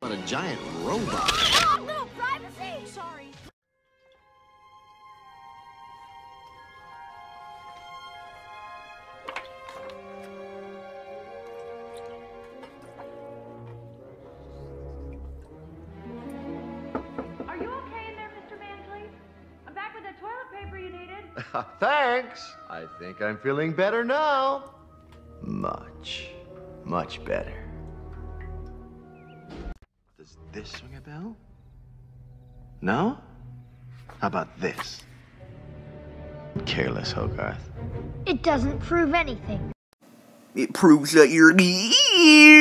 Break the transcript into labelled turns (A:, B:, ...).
A: But a giant robot.
B: Oh, no, privacy! Sorry.
C: Are you okay in there, Mr. Mansley? I'm back with the toilet paper you needed.
A: Thanks. I think I'm feeling better now. Much, much better. Does this ring a bell? No? How about this? Careless Hogarth.
B: It doesn't prove anything.
D: It proves that you're here.